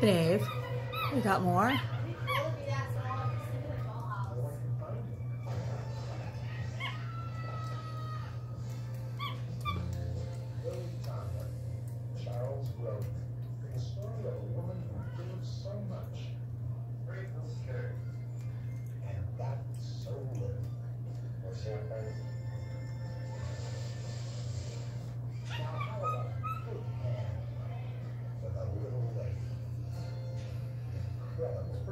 Dave, you got more?